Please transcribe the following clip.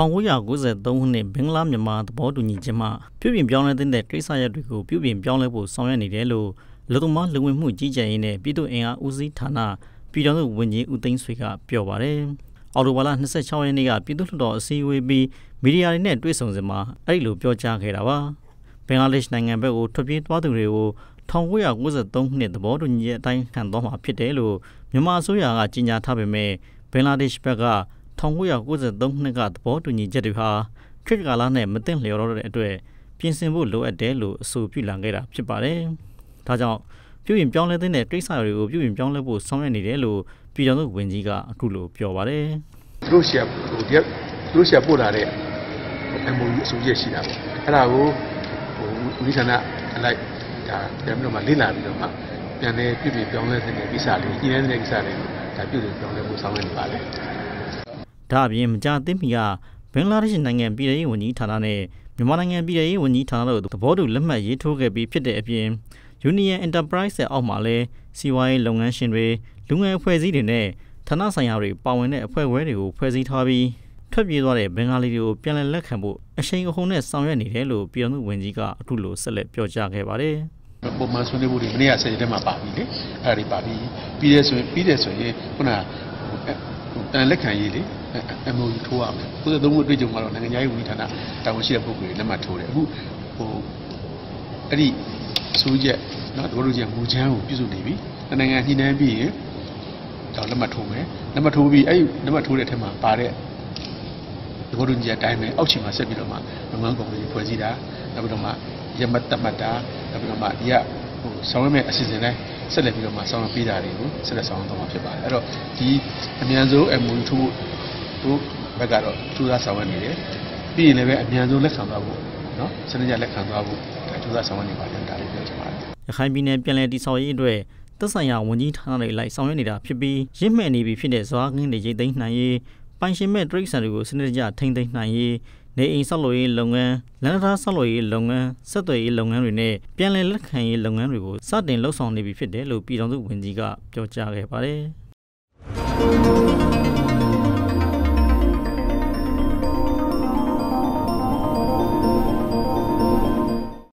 1993ခုနှစ်ဘင်္ဂလားမြန်မာသဘောတူညီချက်မှပြုပြင်ပြောင်းလဲတဲ့ကိစ္စရပ်တွေကိုပြုပြင်ပြောင်းလဲဖို့ဆောင်ရွက်နေတယ်လို့လူသမားလူဝင်မှုကြီးကြပ်ရေးနဲ့ပြည်သူ့အင်အားဦးစီးဌာနပြည်တော်စုဝန်ကြီးဦးသိန်းဆွေကပြောပါတယ်။အော်တိုဘာလ26ရက်နေ့ကပြည်သူ့လွှတ်တော်အစည်းအဝေးပြီးမီဒီယာတွေနဲ့တွေ့ဆုံစဉ်မှာအဲ့ဒီလိုပြောကြားခဲ့တာပါ။ဘင်္ဂလားဒေ့ရှ်နိုင်ငံဘက်ကိုထွက်ပြေးသွားသူတွေကို1993ခုနှစ်သဘောတူညီချက်အတိုင်းခံသွားမှာဖြစ်တယ်လို့မြန်မာအစိုးရကကြေညာထားပေမဲ့ဘင်္ဂလားဒေ့ရှ်ဘက်က 1993ခုနှစ်ကသဘောတူညီချက်တွေဟာခရစ်ကာလနဲ့မတင်လျော်တော့တဲ့အတွက်ပြင်ဆင်ဖို့လိုအပ်တယ်လို့အဆိုပြုလာခဲ့တာဖြစ်ပါတယ်။ဒါကြောင့်ပြုပြင်ပြောင်းလဲတဲ့ကိစ္စတွေကိုပြုပြင်ပြောင်းလဲဖို့ဆောင်ရွက်နေတယ်လို့ပြည်တော်စုဝန်ကြီးကအခုလိုပြောပါတယ်။သူတို့ရှယ်ဟိုဒီသူတို့ရှယ်ပို့လာတဲ့ MOU အဆိုချက်ရှိတာပေါ့။အဲ့ဒါကိုဟိုဦးဌာနအလိုက်ဒါပြန်ပြီးတော့မှလေ့လာပြီးတော့မှပြန်လဲပြုပြင်ပြောင်းလဲတဲ့ကိစ္စလေးညှိနှိုင်းတဲ့ကိစ္စလေးဒါပြုပြင်ပြောင်းလဲဖို့ဆောင်ရွက်နေပါလေ။ ဒါအပြင်မကြာသေးမီကဘင်္ဂလားဒေ့ရှ်နိုင်ငံပြည်ထောင်ရေးဝန်ကြီးဌာနနဲ့မြန်မာနိုင်ငံပြည်ထောင်ရေးဝန်ကြီးဌာနတို့သဘောတူလက်မှတ်ရေးထိုးခဲ့ပြီးဖြစ်တဲ့အပြင် Union Enterprise ရဲ့အောက်မှာလည်းစီးပွားရေးလုပ်ငန်းရှင်တွေလူငယ်အဖွဲ့အစည်းတွေနဲ့ဌာနဆိုင်ရာတွေပါဝင်တဲ့အဖွဲ့အစည်းတွေကိုဖွဲ့စည်းထားပြီးထွက်ပြေးသွားတဲ့ဘင်္ဂါလီတွေကိုပြန်လည်လက်ခံဖို့အရှိန်အဟုန်နဲ့ဆောင်ရွက်နေတယ်လို့ပြည်တော်ဝန်ကြီးကအခုလိုဆက်လက်ပြောကြားခဲ့ပါတယ်ပုံမှန်ဆွေးနွေးမှုတွေမနေ့ကဆက်ရတဲ့မှာပါပြီလေအဲ့ဒါတွေပါပြီပြီးတဲ့ဆိုရင်ပြီးတဲ့ဆိုရင်ခုနကလက်ခံရေးလေ MOU ထိုးရမယ်။ကိုယ်သုံးခုတွေ့ကြုံကတော့နိုင်ငံရေးဝန်ကြီးဌာနတာဝန်ရှိတဲ့ပုဂ္ဂိုလ်တွေလက်မှတ်ထိုးတယ်။အခုဟိုအဲ့ဒီဆိုရက်နော်တဘောတို့ကြီးမူချမ်းကိုပြုစုနေပြီ။နိုင်ငံညှိနှိုင်းပြီးရင်တော့လက်မှတ်ထိုးမယ်။လက်မှတ်ထိုးပြီးအဲ့ဒီလက်မှတ်ထိုးတဲ့အထက်မှာပါတဲ့တဘောတို့ကြီးအတိုင်းပဲအောက်ခြေမှာဆက်ပြီးတော့မှလုပ်ငန်းကော်မတီဖွဲ့စည်းတာနောက်ပြီးတော့မှရမတ်တမတ်တာနောက်ပြီးတော့မှဒီကဟိုဆောင်ရွက်မဲ့အစီအစဉ်တိုင်းဆက်လက်ပြီးတော့မှဆောင်ရွက်ပေးတာတွေကိုဆက်လက်ဆောင်ရွက်သွားမှာဖြစ်ပါတယ်အဲ့တော့ဒီအမြန်ဆုံး MOU ထိုး တို့ဘက်ကတော့ထူးခြားဆောင်ရွက်နေတယ်ပြီးရင်လည်းပဲအမြန်ဆုံးလက်ခံသွားဖို့နော်စနစ်ကျလက်ခံသွားဖို့ဒါထူးခြားဆောင်ရွက်နေပါတယ်ဒါလေးပြောချင်ပါတယ်ရခိုင်ပြည်နယ်ပြည်내တည်ဆောက်ရေးအတွက်သက်ဆိုင်ရာဝန်ကြီးဌာနတွေလိုက်ဆောင်ရွက်နေတာဖြစ်ပြီးရင့်မှန်နေပြီဖြစ်တဲ့ဇွားကင်းတွေရိတ်သိမ်းနိုင်ရေးပိုင်ရှင်မဲ့တရိတ်ဆန်တွေကိုစနစ်တကျထိန်းသိမ်းနိုင်ရေးနေအိမ်ဆောက်လုပ်ရေးလုပ်ငန်းလမ်းထားဆောက်လုပ်ရေးလုပ်ငန်းဆက်သွယ်ရေးလုပ်ငန်းတွေနဲ့ပြည်내လက်ခံရေးလုပ်ငန်းတွေကိုစတင်လှုပ်ဆောင်နေပြီဖြစ်တယ်လို့ပြည်ထောင်စုဝန်ကြီးကပြောကြားခဲ့ပါတယ်